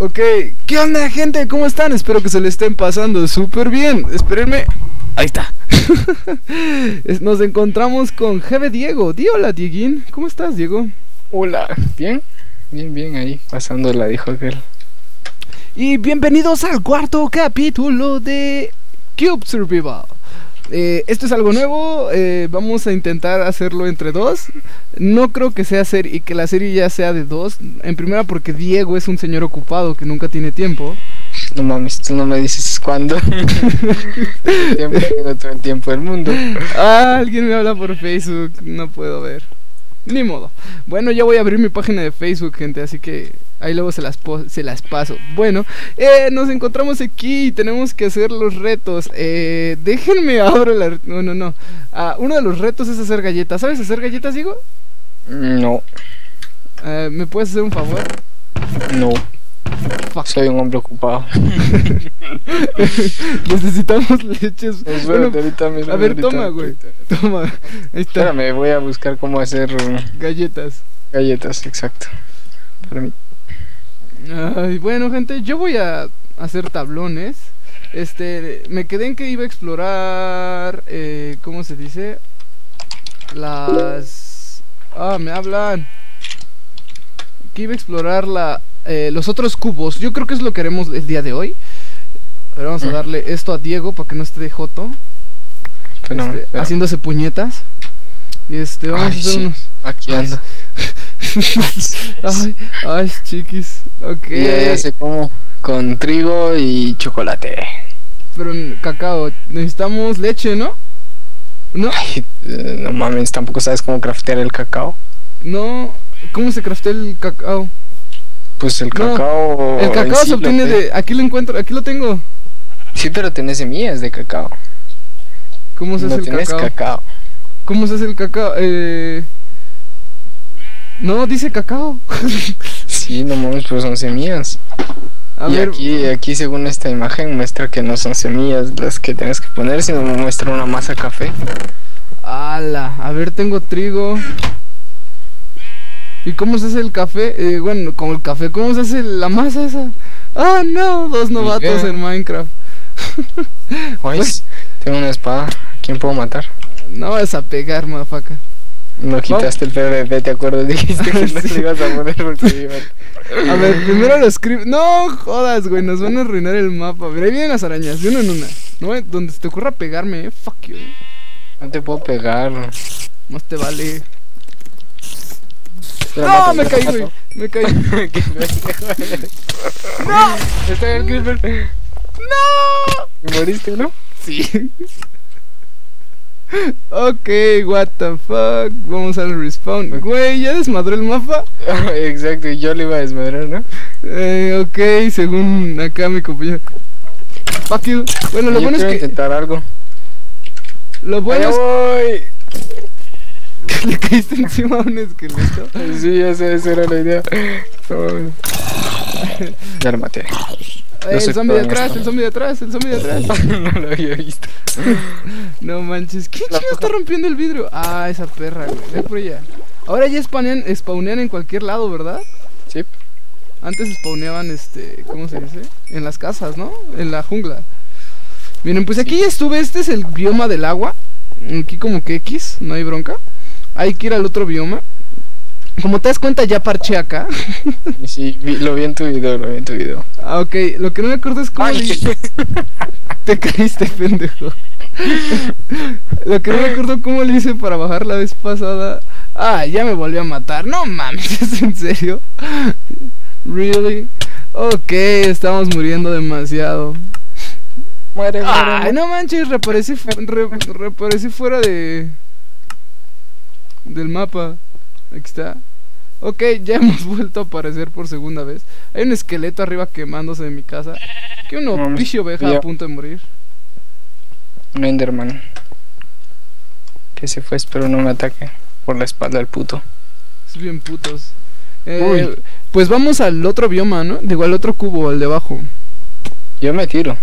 Ok, ¿qué onda gente? ¿Cómo están? Espero que se le estén pasando súper bien. Espérenme. Ahí está. Nos encontramos con Jeve Diego. Di hola, Dieguín. ¿Cómo estás, Diego? Hola, ¿bien? Bien, bien, ahí, pasándola, dijo aquel. Y bienvenidos al cuarto capítulo de Cube Survival. Eh, esto es algo nuevo, eh, vamos a intentar hacerlo entre dos. No creo que sea serie y que la serie ya sea de dos. En primera porque Diego es un señor ocupado que nunca tiene tiempo. No mames, tú no me dices cuándo. Siempre tengo todo el tiempo del mundo. Ah, alguien me habla por Facebook, no puedo ver. Ni modo. Bueno, ya voy a abrir mi página de Facebook, gente, así que ahí luego se las, se las paso. Bueno, eh, nos encontramos aquí y tenemos que hacer los retos. Eh, déjenme abro la... No, no, no. Ah, uno de los retos es hacer galletas. ¿Sabes hacer galletas, Diego? No. Eh, ¿Me puedes hacer un favor? No. Soy un hombre ocupado. Necesitamos leches. Bueno, ahorita mismo, a ver, ahorita, toma, güey. Toma. Ahí está. Espérame, voy a buscar cómo hacer um, Galletas. galletas, exacto. Permí- Ay, bueno, gente, yo voy a hacer tablones. Este, me quedé en que iba a explorar, eh, ¿cómo se dice? Las... Ah, me hablan. Que iba a explorar la, eh, los otros cubos. Yo creo que es lo que haremos el día de hoy. A ver, vamos a Mm. darle esto a Diego para que no esté de joto. Espérame, este, haciéndose puñetas. Y este, vamos Ay, a hacer sí. unos... Aquí ando. ay, ay, chiquis. Ok. Y ya, ya sé cómo. Con trigo y chocolate. Pero cacao, necesitamos leche, ¿no? No, Ay, eh, no mames, tampoco sabes cómo craftear el cacao. no. ¿Cómo se craftea el cacao? Pues el No, cacao. el cacao se obtiene de. Aquí lo encuentro, aquí lo tengo. Sí, pero tenés semillas de cacao. ¿Cómo se hace No el tenés cacao? cacao. ¿Cómo se hace el cacao? Eh. No, dice cacao. Sí, no mames, pues son semillas. A y ver, aquí, aquí, según esta imagen, muestra que no son semillas las que tienes que poner, sino muestra una masa café. ala. A ver, tengo trigo. ¿Y cómo se hace el café? Eh, bueno, como el café, ¿cómo se hace la masa esa? Ah, no, dos novatos qué? en Minecraft. Oye, Pues- tengo una espada. ¿A ¿Quién puedo matar? No vas a pegar, mafaca. No quitaste el PvP, ¿te acuerdas? Dijiste que no le ibas a poner porque A ver, primero lo escribo. No jodas, güey, nos van a arruinar el mapa. Mira, ahí vienen las arañas, de una en una. No, eh, donde se te ocurra pegarme, eh. Fuck you. eh. No te puedo pegar. Más te vale. No, me caí, güey. Me caí. Qué pendejo eres. ¡No! Está el Creeper. ¡No! ¿Me moriste, no? Sí. Ok, what the fuck. Vamos al respawn. Güey, ¿ya desmadró el mapa? Exacto, y yo le iba a desmadrar, ¿no? Eh, ok, según acá mi compañero. Fuck you. Bueno, lo Yo bueno es que. intentar algo. Lo bueno Allá es voy. Que le caíste encima a un esqueleto. Sí, esa, esa era la idea. Ya lo maté. El zombie de atrás, el zombie de atrás, el zombie de atrás. no lo había visto. No manches, ¿quién La chingo está rompiendo el vidrio? Ah, esa perra, güey. Ve por ella. Ahora ya spawnean, spawnean en cualquier lado, ¿verdad? Sí. Antes spawneaban, este, ¿cómo se dice? En las casas, ¿no? En la jungla. Miren, pues aquí ya estuve. Este es el bioma del agua. Aquí como que X, no hay bronca. Hay que ir al otro bioma. Como te das cuenta, ya parché acá. Sí, lo vi en tu video, lo vi en tu video. ah, ok. Lo que no me acuerdo es cómo... Le- Te caíste, pendejo. Lo que no me acuerdo cómo le hice para bajar la vez pasada. Ah, ya me volvió a matar. No mames, ¿es en serio? Really? Ok, estamos muriendo demasiado. muere, muere. Ay, no manches, reaparecí, fu- re- reaparecí fuera de. Del mapa. Aquí está. Ok, ya hemos vuelto a aparecer por segunda vez. Hay un esqueleto arriba quemándose de mi casa. Que uno No, pichi oveja a punto de morir. Un Enderman. Que se fue, espero no me ataque. Por la espalda del puto. Es bien putos. Eh, pues vamos al otro bioma, ¿no? Digo, al otro cubo, al de abajo. Yo me tiro.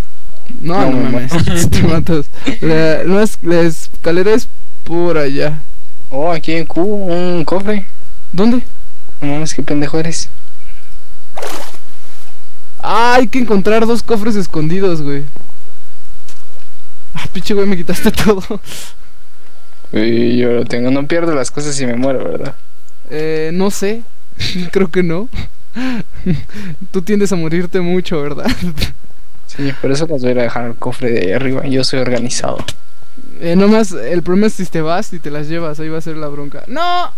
No, No, no, me mames. te matas. La, la escalera es por allá. Oh, aquí hay un cubo, un cofre. ¿Dónde? No mames, qué pendejo eres. Ah, hay que encontrar dos cofres escondidos, güey. Ah, pinche güey, me quitaste todo. Y yo lo tengo. No pierdo las cosas si me muero, ¿verdad? Eh, no sé. Creo que no. Tú tiendes a morirte mucho, ¿verdad? Sí, por eso las voy a dejar al cofre de ahí arriba. Yo soy organizado. Eh, nomás, el problema es si te vas y te las llevas, ahí va a ser la bronca. ¡No!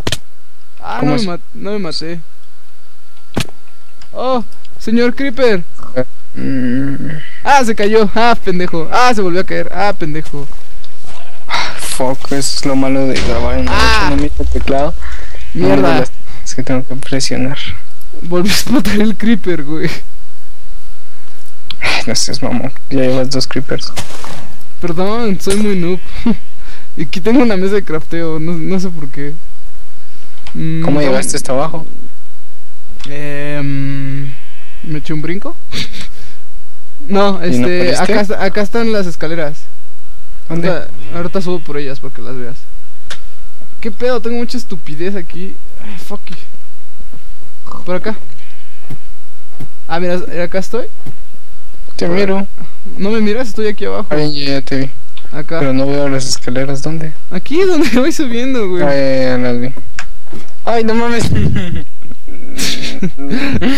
Ah, no ¿Cómo me, no maté. Oh, señor Creeper. Mm, Ah, se cayó. Ah, pendejo. Ah, se volvió a caer. Ah, pendejo. fuck, eso es lo malo de grabar en Ah. el teclado. Mierda. Es que tengo que presionar. Volvió a explotar el Creeper, güey. No seas mamón. Ya llevas dos creepers. Perdón, soy muy noob. y aquí tengo una mesa de crafteo, no, no sé por qué. Mm, ¿Cómo llegaste hasta abajo? Em, ¿Me eché un brinco? no, ¿Y no este, pudiste? acá, acá están las escaleras. ¿Dónde? Ahorita, ahorita subo por ellas para que las veas. ¿Qué pedo? Tengo mucha estupidez aquí. Ay, fuck. Por acá. Ah, mira, acá estoy. Te miro. No me miras, estoy aquí abajo. Ay, ya, ya te vi. Acá. Pero no veo las escaleras. ¿Dónde? Aquí es donde voy subiendo, güey. Ay, ya, ya las vi. Ay, no mames.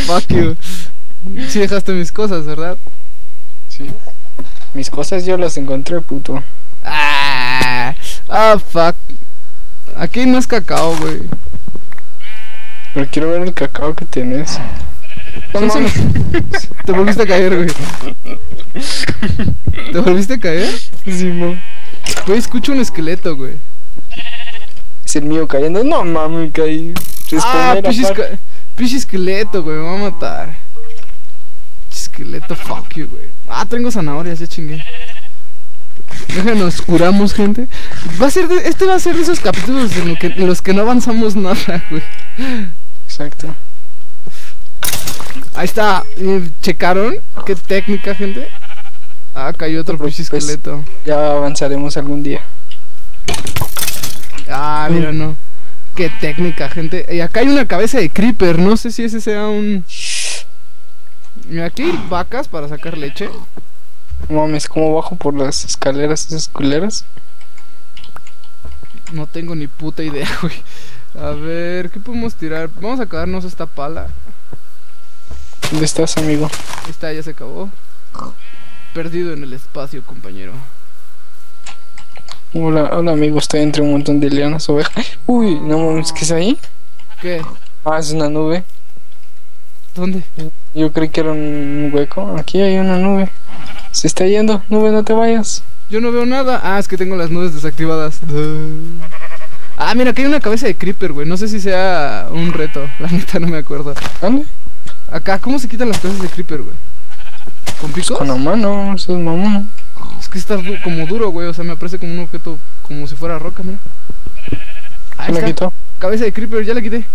Fuck you. Sí dejaste mis cosas, ¿verdad? sí. Mis cosas yo las encontré, puto. Ah, ah, fuck. Aquí no es cacao, güey. Pero quiero ver el cacao que tienes. No. Te volviste a caer, güey. ¿Te volviste a caer? Simón. Güey, escucho un esqueleto, güey. Es el mío cayendo. No mames, caí. Ah, Responder pinche esqueleto, güey, me va a matar. Esqueleto, fuck you, güey. Ah, tengo zanahorias, ya chingué. Déjanos, curamos, gente. Va a ser de- este va a ser de esos capítulos en, lo que- en los que no avanzamos nada, güey. Exacto. Ahí está. eh, ¿Checaron? ¿Qué técnica, gente? Ah, cayó otro No te pinche esqueleto. Ya avanzaremos algún día. Ah, mira, no. Qué técnica, gente. Y acá hay una cabeza de creeper. No sé si ese sea un. Mira, aquí hay vacas para sacar leche. No mames, ¿cómo bajo por las escaleras esas culeras? No tengo ni puta idea, güey. A ver, ¿qué podemos tirar? Vamos a acabarnos esta pala. ¿Dónde estás, amigo? Esta ya se acabó. Perdido en el espacio, compañero. Hola, hola, amigo. Estoy entre un montón de lianas ovejas. Uy, no mames, ¿qué es ahí? ¿Qué? Ah, es una nube. ¿Dónde? Yo creí que era un hueco. Aquí hay una nube. Se está yendo. Nube, no te vayas. Yo no veo nada. Ah, es que tengo las nubes desactivadas. Duh. Ah, mira, aquí hay una cabeza de creeper, güey. No sé si sea un reto. La neta no me acuerdo. ¿Dónde? Acá, ¿cómo se quitan las cabezas de creeper, güey? ¿Con picos? Con la mano, eso es mamón. Es que está du- como duro, güey. O sea, me aparece como un objeto, como si fuera roca, mira. Ahí ¿Qué me quitó? Cabeza de creeper, ya la quité.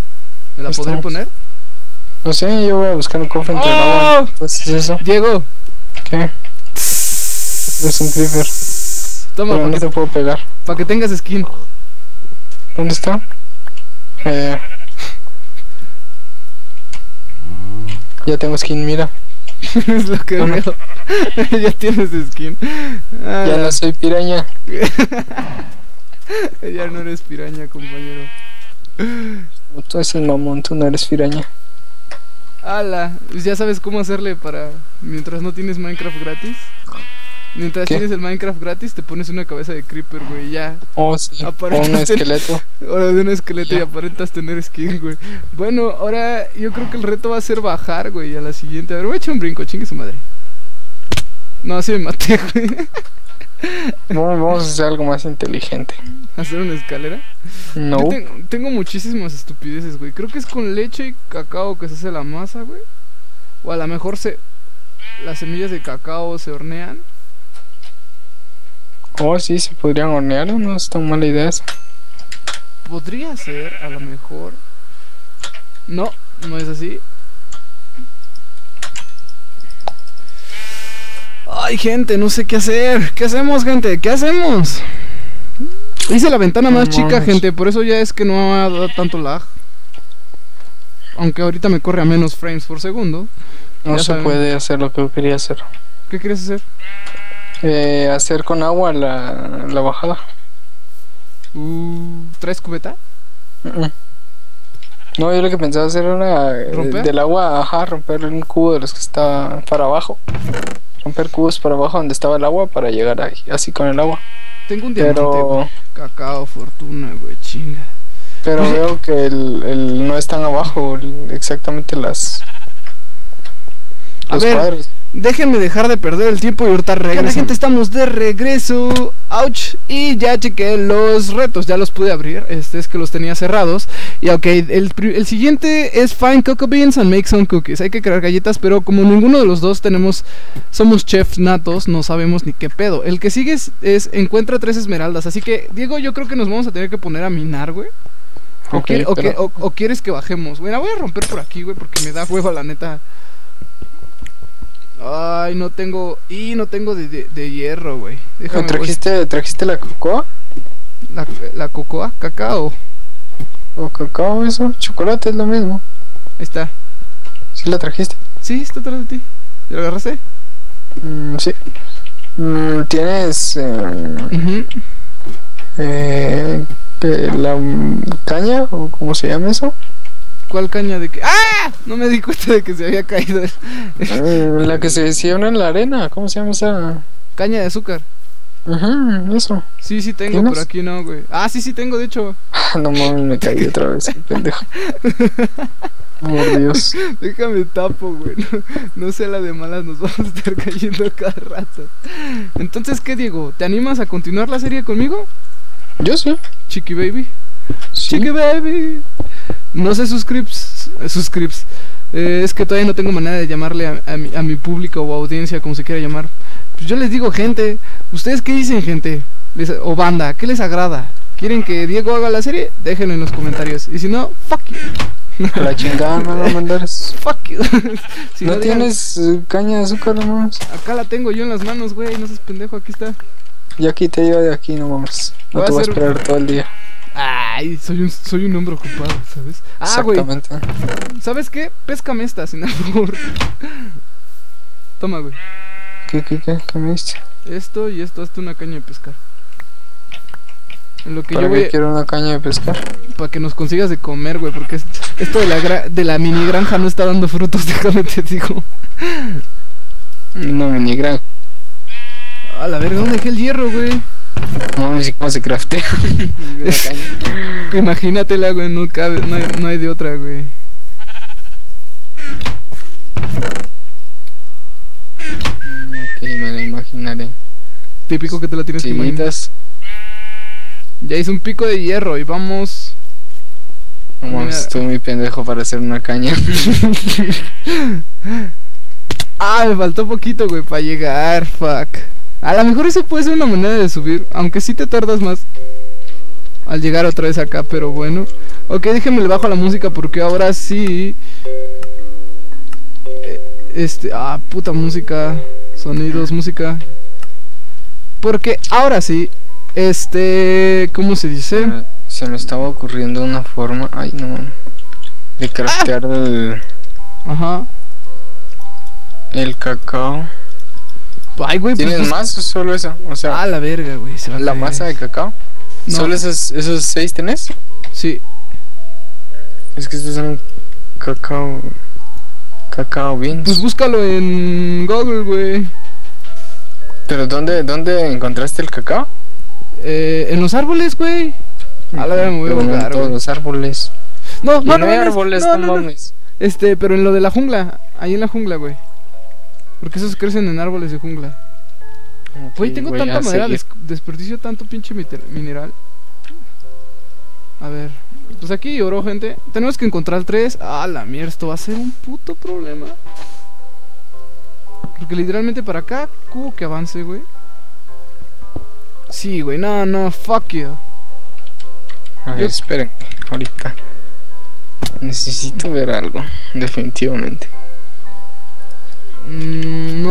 ¿Me la podré poner? No sé, yo voy a buscar un cofre entre agua. ¡Oh! ¿Qué es eso? Diego. ¿Qué? Es un creeper. Toma, Pero para no que, te puedo pegar. pa' que tengas skin. ¿Dónde está? Eh, ya tengo skin, mira. es lo que veo. ya tienes skin. Ah, Ya no soy piraña. ya no eres piraña, compañero. Tú eres el mamón, tú no eres piraña. Ala, ya sabes cómo hacerle para mientras no tienes Minecraft gratis. Mientras ¿Qué? tienes el Minecraft gratis, te pones una cabeza de creeper, güey, ya. Oh, sí. O un esqueleto. Ahora de un esqueleto y aparentas tener skin, güey. Bueno, ahora yo creo que el reto va a ser bajar, güey, a la siguiente. A ver, voy a echar un brinco, chingue su madre. No, sí me maté, güey. Vamos, vamos a hacer algo más inteligente. Hacer una escalera. No. Yo ten- tengo muchísimas estupideces, güey. Creo que es con leche y cacao que se hace la masa, güey. O a lo mejor se las semillas de cacao se hornean. Oh, sí, se podrían hornear. No es tan mala idea esa. Podría ser, a lo mejor. No, no es así. Ay, gente, no sé qué hacer. ¿Qué hacemos, gente? ¿Qué hacemos? Hice la ventana más chica, gente, por eso ya es que no ha dado tanto lag. Aunque ahorita me corre a menos frames por segundo. No Ya se saben. puede hacer lo que yo quería hacer. ¿Qué quieres hacer? Eh, hacer con agua la, la bajada. Uh, ¿Traes cubeta? No, yo lo que pensaba hacer era eh, ¿Romper? del agua, ajá, romper un cubo de los que está para abajo. Romper cubos para abajo donde estaba el agua para llegar ahí, así con el agua. Tengo un diamante. Pero, Cacao, fortuna, güey, chinga. pero veo que el, el- no están abajo exactamente las A los ver, cuadros. Déjenme dejar de perder el tiempo y ahorita regreso. gente, estamos de regreso. Ouch. Y ya chequé los retos, ya los pude abrir. Este es que los tenía cerrados. Y ok, el, siguiente es Find Cocoa Beans and Make Some Cookies. Hay que crear galletas, pero como ninguno de los dos tenemos, somos chefs natos, no sabemos ni qué pedo. El que sigue es, es Encuentra tres esmeraldas. Así que, Diego, yo creo que nos vamos a tener que poner a minar, güey. O, Ok, quiere- o pero- que- o- o quieres que bajemos. Bueno, voy a romper por aquí, güey, porque me da hueva, la neta. Ay, no tengo. Y no tengo de, de- de hierro, güey. Voy- ¿Trajiste, ¿Trajiste la cocoa? La, la cocoa, cacao. ¿O cacao eso? Chocolate es lo mismo. Ahí está. ¿Sí la trajiste? Sí, está atrás de ti. ¿Ya lo agarraste? Mm, sí. Mm, ¿Tienes eh, eh, la mm, caña o cómo se llama eso? ¿Cuál caña de que.? ¡Ah! No me di cuenta de que se había caído. el- Eh, la que se desciende en la arena, ¿cómo se llama esa? Caña de azúcar. Ujú, eso. Sí, sí tengo, ¿Tienes? pero aquí no, güey. Ah, sí, sí tengo, de hecho. No mames, me caí otra vez, pendejo. Por Dios. Déjame tapo, güey. No, no sea la de malas, nos vamos a estar cayendo cada rato. Entonces, ¿qué, Diego? ¿Te animas a continuar la serie conmigo? Yo sí. Chiqui Baby. sí. Chiqui Baby. No sé suscrips. eh, suscrips. Eh, es que todavía no tengo manera de llamarle a, a mi, a mi público o audiencia, como se quiera llamar. Pues yo les digo, gente. ¿Ustedes qué dicen, gente? Les- o banda, ¿qué les agrada? ¿Quieren que Diego haga la serie? Déjenlo en los comentarios. Y si no, fuck you. La chingada me va a mandar. Fuck you. Si ¿No tienes eh, caña de azúcar, no mames? Acá la tengo yo en las manos, güey. No seas pendejo, aquí está. Ya quité yo de aquí, no mames. No Voy te voy a hacer- esperar todo el día. Ay, soy un, soy un hombre ocupado, ¿sabes? Ah, güey. Exactamente. ¿Sabes qué? Péscame esta, sin albur. Toma, güey. ¿Qué, qué, qué? ¿Qué me diste? Esto y esto, hazte una caña de pescar. En lo que ¿Para yo qué quiero una caña de pescar? para que nos consigas de comer, güey, porque es- esto de la gra- de la mini granja no está dando frutos, déjame te digo. No, ni gran. A la verga, ¿dónde dejé el hierro, güey? No ¿y ¿cómo se craftea? Imagínatela, güey, no cabe, no hay, no hay de otra, güey. Ok, me la imaginaré. Típico que te la tienes que imaginar. Ya hice un pico de hierro y vamos. Mames, Mira. estoy muy pendejo para hacer una caña. Ah, me faltó poquito, güey, para llegar, fuck. A lo mejor eso puede ser una manera de subir, aunque sí te tardas más al llegar otra vez acá, pero bueno. Ok, déjenme le bajo la música porque ahora sí... eh, Este, ah, puta música, sonidos, música. Porque ahora sí, este, ¿cómo se dice? Se me estaba ocurriendo una forma. Ay, no. De craftear el, Ajá. el cacao. Ay, güey, pues... ¿Tienes pues- más o solo eso? O sea, Ah, la verga, güey. se la masa de cacao. No. ¿Solo esos, esos seis tenés? Sí, Es que estos son cacao. Cacao beans. pues búscalo en Google, güey. ¿Pero dónde, dónde encontraste el cacao? Eh, en los árboles, güey. A la verga me voy a todos los árboles. No, no, no, no, hay árboles, no, no. mames. Este, pero en lo de la jungla. Ahí en la jungla, güey. Porque esos crecen en árboles de jungla. Güey, Ok, tengo tanta madera, des- desperdicio tanto pinche mineral. A ver. Pues aquí oro, gente. Tenemos que encontrar tres. Ah, la mierda, esto va a ser un puto problema. Porque literalmente para acá, cubo que avance, güey. Sí, güey, no, no, fuck you. A ver, Yo- esperen, ahorita. Necesito ver algo, definitivamente.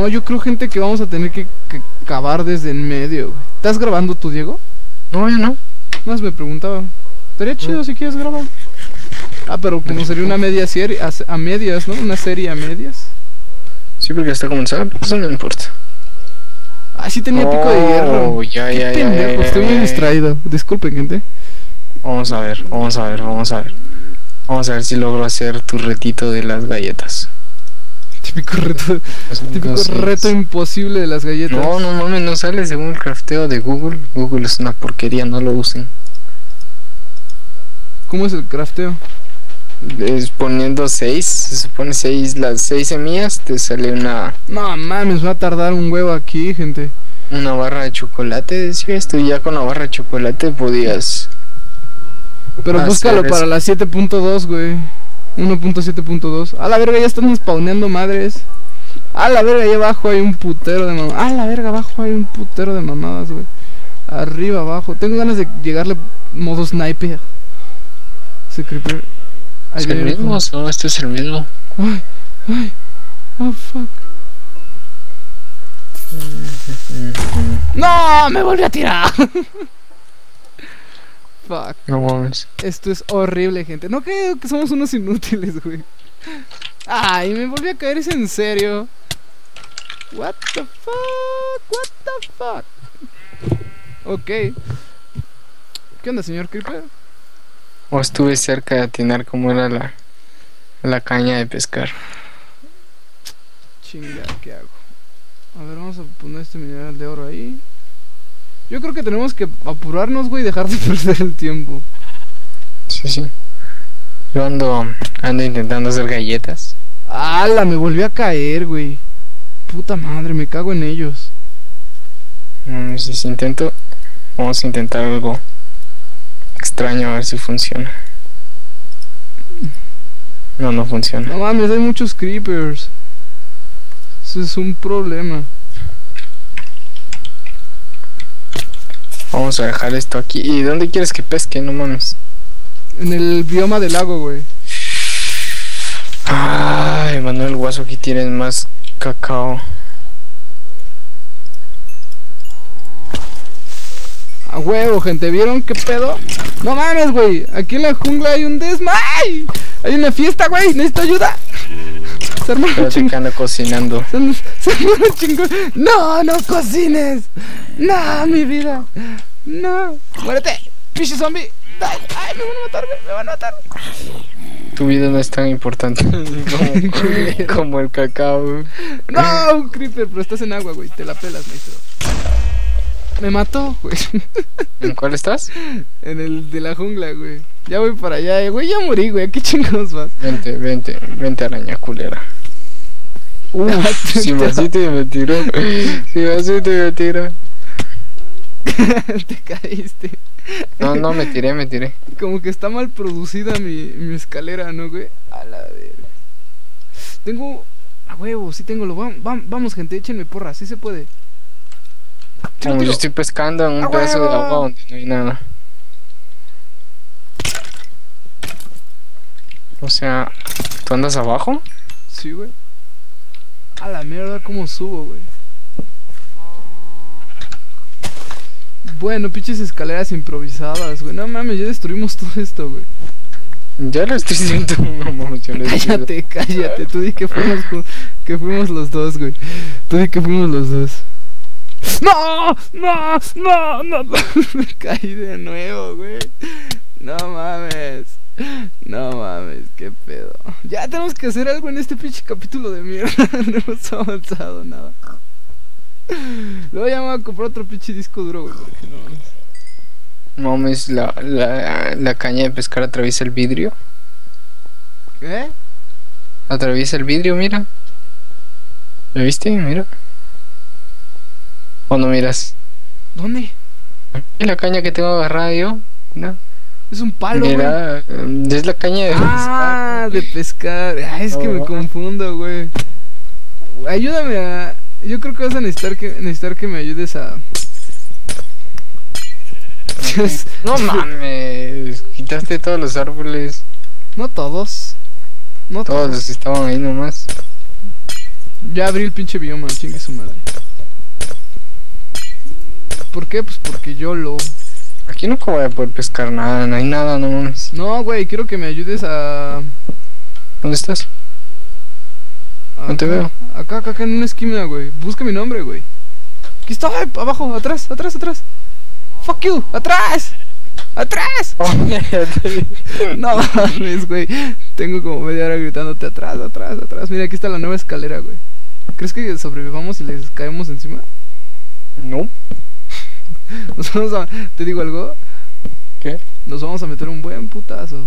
No, yo creo, gente, que vamos a tener que, que cavar desde en medio, güey. ¿Estás grabando tú, Diego? No, ya no. Más me preguntaba. Estaría chido si quieres grabar. Ah, pero como sería una media serie, a, a medias, ¿no? Una serie a medias. Sí, porque está comenzando, eso no importa. Ah, sí tenía pico de hierro. Oh, ya, Qué ya, ya, pendejo, ya, estoy muy distraído. Disculpen, gente. Vamos a ver, vamos a ver, vamos a ver. Vamos a ver si logro hacer tu retito de las galletas. Típico reto, típico Entonces- reto imposible de las galletas. No, no mames, no sale según el crafteo de Google. Google es una porquería, no lo usen. ¿Cómo es el crafteo? Es poniendo 6, se supone 6, las 6 semillas, te sale una, No mames, va a tardar un huevo aquí, gente. una barra de chocolate, decía esto, y ya con la barra de chocolate podías... Pero búscalo eso. para la 7.2, güey. 1.7.2. A la verga, ya están spawneando madres. A la verga, ahí abajo hay un putero de mamadas. A la verga, abajo hay un putero de mamadas, güey. Arriba, abajo. Tengo ganas de llegarle modo sniper. Ese creeper. ¿Es el mismo? No, este es el mismo. Ay, ay. Oh, fuck. No, me volví a tirar. fuck. No mames. Esto es horrible, gente. No creo que somos unos inútiles, güey. Ay, me volví a caer, es en serio. What the fuck? What the fuck? Ok. ¿Qué onda, señor Creeper? O estuve cerca de atinar cómo era la, la caña de pescar. Chinga, ¿qué hago? A ver, vamos a poner este mineral de oro ahí. Yo creo que tenemos que apurarnos, güey, y dejar de perder el tiempo. Sí, sí. Yo ando, ando intentando hacer galletas. ¡Hala! Me volví a caer, güey. Puta madre, me cago en ellos. Mm, si si intento, vamos a intentar algo extraño a ver si funciona. No, no funciona. No mames, hay muchos creepers. Eso es un problema. Vamos a dejar esto aquí. ¿Y dónde quieres que pesque? No mames. En el bioma del lago, güey. Ay, Manuel Guaso, aquí tienes más cacao. A huevo, gente, ¿vieron qué pedo? No mames, güey. Aquí en la jungla hay un desmay. Hay una fiesta, güey. Necesito ayuda. Se arma un Espérate chingo. que ando cocinando. Se se chingo. No, no cocines. No, mi vida. No. Muérete, pinche zombie. Ay, ay, me van a matar. Me van a matar. Tu vida no es tan importante como, como el cacao. No, un creeper, pero estás en agua, güey. Te la pelas, maestro. Me mató, güey. ¿En cuál estás? En el de la jungla, güey. Ya voy para allá, eh, güey. Ya morí, güey. ¿A qué chingados vas? Vente, vente, vente araña culera. Uh, Si me así te me tiró. Si me así te me tiró. te caíste. No, no, me tiré, me tiré. Como que está mal producida mi, mi escalera, ¿no, güey? A la verga. Tengo. A huevo, sí tengo lo. Vamos, vamos, gente, échenme porra, sí se puede. Como yo estoy pescando en ¡A un pedazo de agua donde no hay nada. O sea, ¿tú andas abajo? Sí, güey. A la mierda, cómo subo, güey. Bueno, pinches escaleras improvisadas, güey. No mames, ya destruimos todo esto, güey. Ya lo estoy diciendo. No, mames, yo lo estoy- Cállate, cállate. Tú di que fuimos, que fuimos los dos, güey. Tú di que fuimos los dos. ¡No! ¡No! ¡No! ¡No! Me caí de nuevo, güey. No mames. No mames, qué pedo. Ya tenemos que hacer algo en este pinche capítulo de mierda. No hemos avanzado nada. Luego ya me voy a comprar otro pinche disco duro, güey. Porque no mames. No mames, la, la, la caña de pescar atraviesa el vidrio. ¿Eh? Atraviesa el vidrio, mira. ¿Lo viste? Mira. ¿O no miras? ¿Dónde? ¿Y la caña que tengo agarrada yo? Mira. Es un palo. Mira, eh, es la caña de Ah, de pescar. Ay, es que me Oh. confundo, güey. Ayúdame a. Yo creo que vas a necesitar que necesitar que me ayudes a. No mames, quitaste todos los árboles, no todos. No todos todos. los que estaban ahí nomás. Ya abrí el pinche bioma, chingue su madre. ¿Por qué? Pues porque yo lo. Aquí nunca voy a poder pescar nada, no hay nada, no mames. No, güey, quiero que me ayudes a. ¿Dónde estás? No te Acá, veo. Acá, acá, acá en una esquina, güey. Busca mi nombre, güey. Aquí está, abajo, atrás, atrás, atrás. Fuck you, atrás. ¡Atrás! No mames, güey. Tengo como media hora gritándote atrás, atrás, atrás. Mira, aquí está la nueva escalera, güey. ¿Crees que sobrevivamos y les caemos encima? no. Nos vamos a... ¿Te digo algo? ¿Qué? Nos vamos a meter un buen putazo.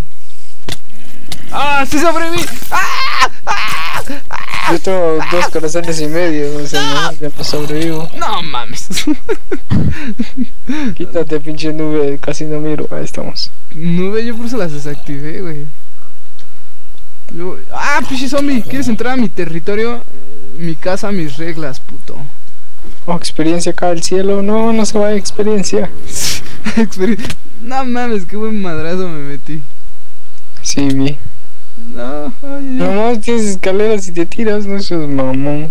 ¡Ah! ¡Sí sobreviví! ¡Ah! ¡Ah! ¡Ah! Yo tengo dos corazones y medio, o sea, no, ya no sobrevivo. No mames. Quítate, pinche nube, casi no miro. Ahí estamos. Nube, yo por eso las desactivé, güey. Luego- ¡Ah, pinche zombie! ¿Quieres entrar a mi territorio? Mi casa, mis reglas, puto. Oh, experiencia acá del cielo. No, no se va experiencia. Experi- no mames, qué buen madrazo me metí. Sí, vi. No, ay. Nomás tienes escaleras y te tiras, no seas mamón.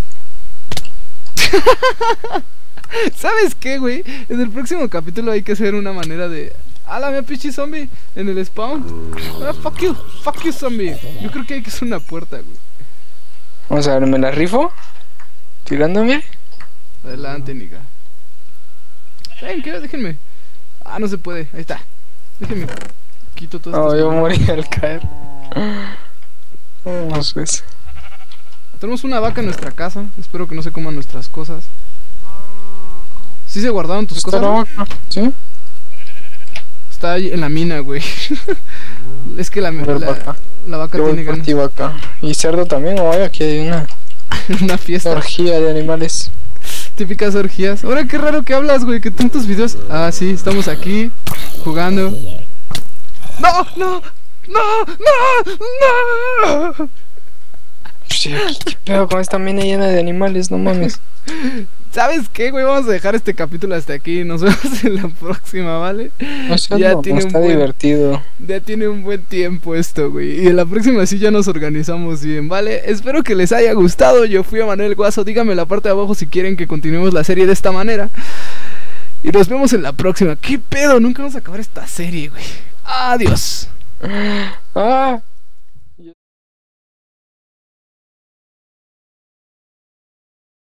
¿Sabes qué, güey? En el próximo capítulo hay que hacer una manera de. ¡Hala, mi pinche zombie! En el spawn. Ah, fuck you, fuck you, zombie. Yo creo que hay que hacer una puerta, güey. Vamos a ver, ¿me la rifo? ¿Tirándome? Adelante, niga. ¿Saben qué? Déjenme. Ah, no se puede. Ahí está. Déjenme. Quito todo No, esto. yo morí al caer. Vamos, pues. Tenemos una vaca en nuestra casa. Espero que no se coman nuestras cosas. ¿Sí se guardaron tus cosas? la vaca, ¿sí? Está ahí en la mina, güey. es que la, la, vaca. la vaca Yo tiene ganas. vaca. Y cerdo también, o aquí hay una una fiesta. orgía de animales. Típicas orgías. Ahora qué raro que hablas, güey. Que tantos videos. Ah, sí, estamos aquí jugando. ¡No! ¡No! ¡No! ¡No! ¡No! ¿Qué pedo con esta mina llena de animales? No mames. ¿Sabes qué, güey? Vamos a dejar este capítulo hasta aquí. Nos vemos en la próxima, ¿vale? No sé, Ya no, tiene un está buen- divertido. Ya tiene un buen tiempo esto, güey. Y en la próxima sí ya nos organizamos bien, ¿vale? Espero que les haya gustado. Yo fui a Manuel Guaso. Díganme en la parte de abajo si quieren que continuemos la serie de esta manera. Y nos vemos en la próxima. ¿Qué pedo? Nunca vamos a acabar esta serie, güey. Adiós. Ah,